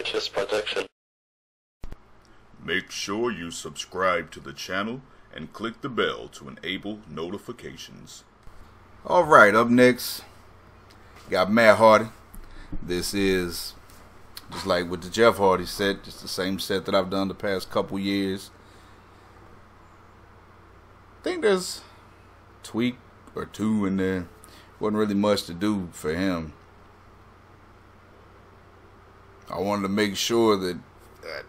Righteous Production. Make sure you subscribe to the channel and click the bell to enable notifications. All right, up next, got Matt Hardy. This is just like with the Jeff Hardy set, just the same set that I've done the past couple years. I think there's a tweak or two in there. Wasn't really much to do for him. I wanted to make sure that, that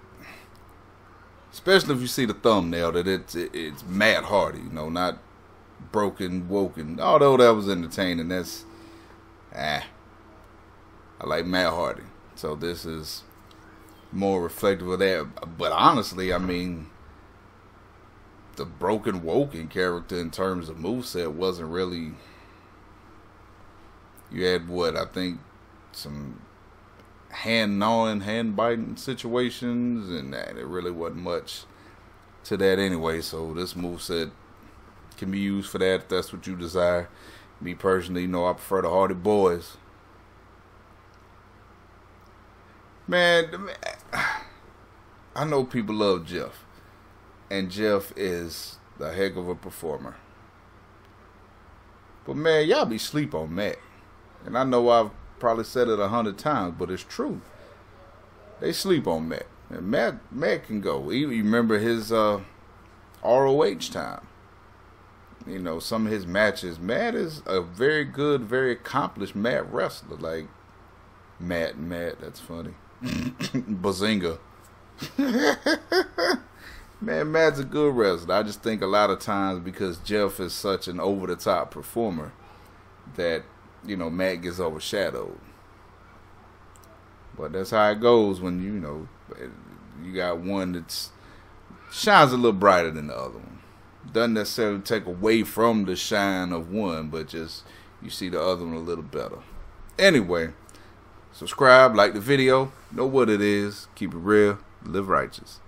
especially if you see the thumbnail, that it's it's Matt Hardy, you know, not broken woken. Although that was entertaining, that's ah, I like Matt Hardy, so this is more reflective of that. But honestly, I mean, the broken woken character in terms of moveset wasn't really. You had what I think some hand gnawing, hand biting situations, and that it really wasn't much to that anyway. So this move set can be used for that if that's what you desire. Me personally, you know, I prefer the Hardy Boys. Man, I know people love Jeff, and Jeff is the heck of a performer. But man, y'all be sleep on Matt, and I know I've probably said it a hundred times, but it's true. They sleep on Matt. And Matt Matt can go. You remember his uh, ROH time. You know, some of his matches. Matt is a very good, very accomplished Matt wrestler. Like Matt, Matt, that's funny. Bazinga. Man, Matt's a good wrestler. I just think a lot of times because Jeff is such an over the top performer that you know, Matt gets overshadowed. But that's how it goes when you know you got one that's shines a little brighter than the other one. Doesn't necessarily take away from the shine of one, but just you see the other one a little better. Anyway, subscribe, like the video, know what it is, keep it real, live righteous.